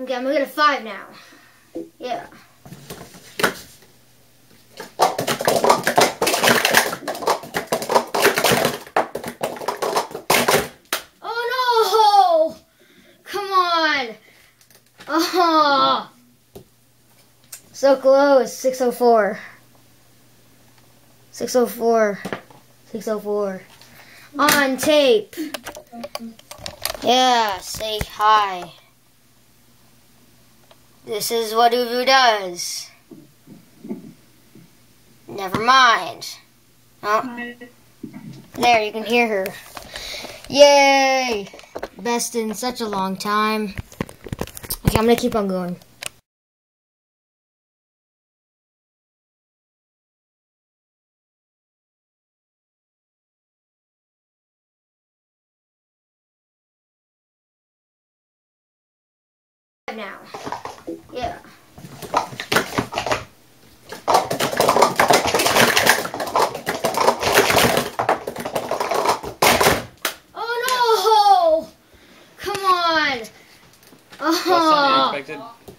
Okay, I'm gonna get a five now. Yeah. Oh no! Come on! Oh! So close. 604. 604. 604. On tape. Yeah, say hi. This is what ooVoo does. Never mind. Oh, there, you can hear her. Yay! Best in such a long time. Okay, I'm gonna keep on going. Now. Yeah. Oh no! Come on! Less than you Oh, expected.